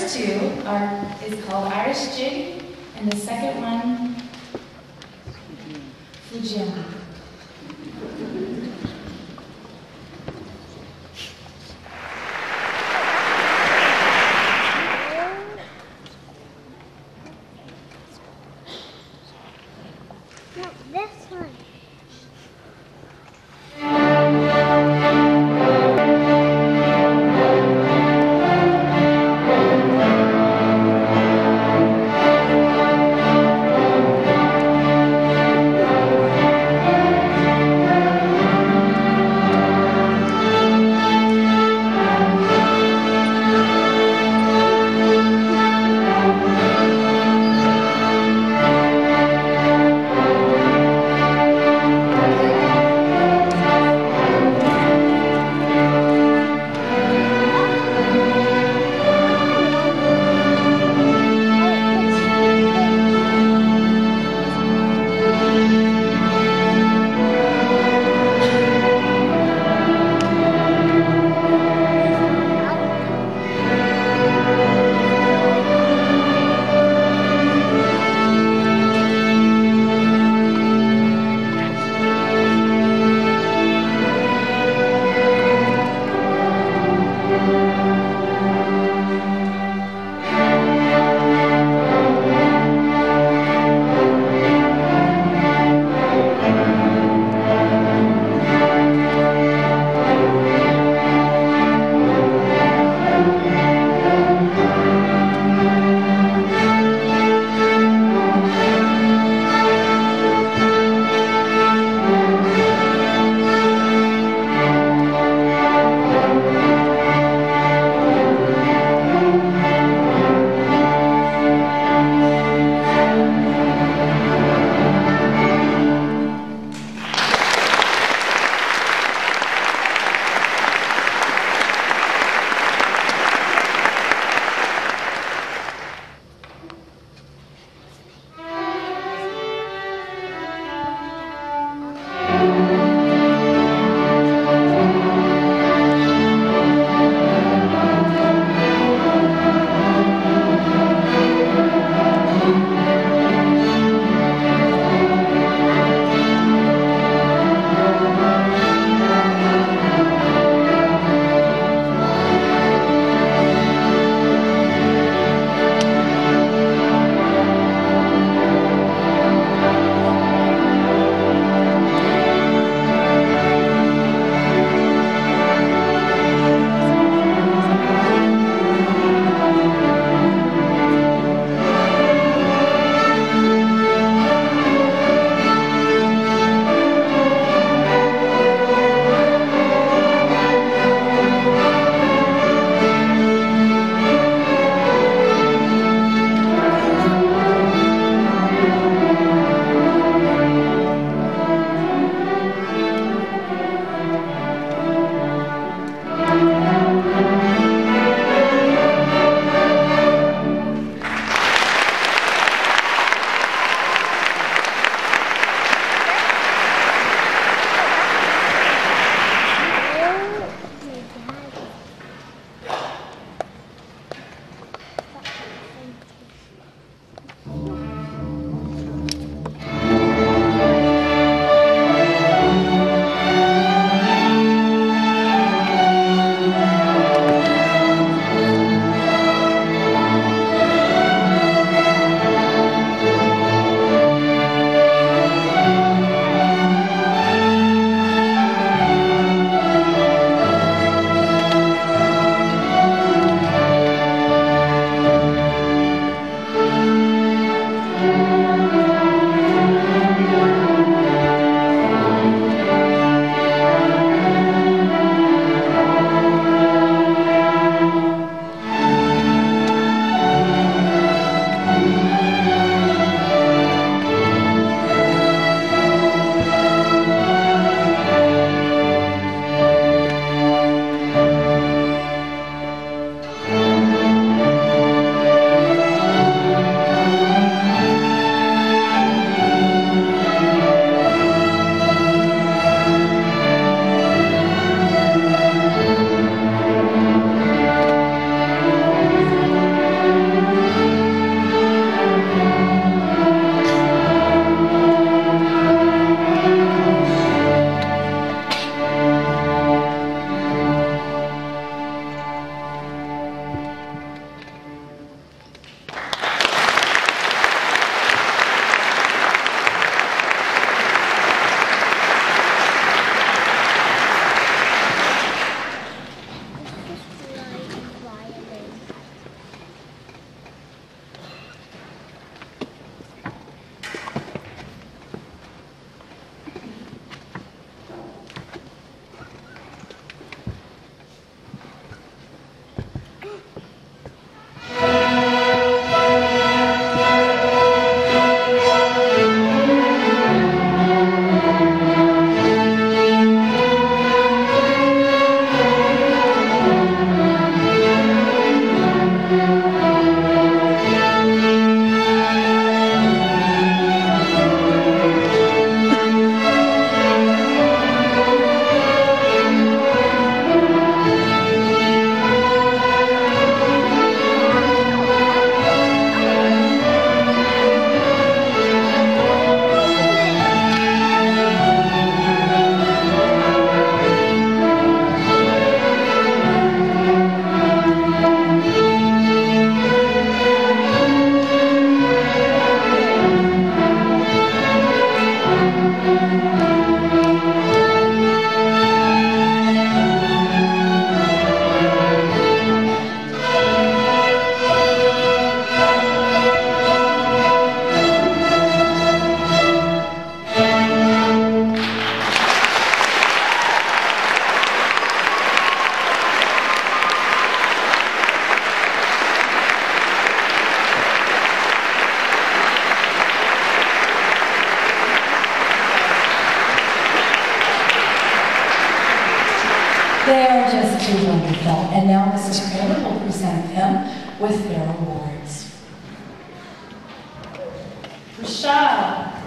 first two are is called Irish Jig, and the second one, Fujiyama. And now Mrs. Kramer will present them with their awards. Rishub.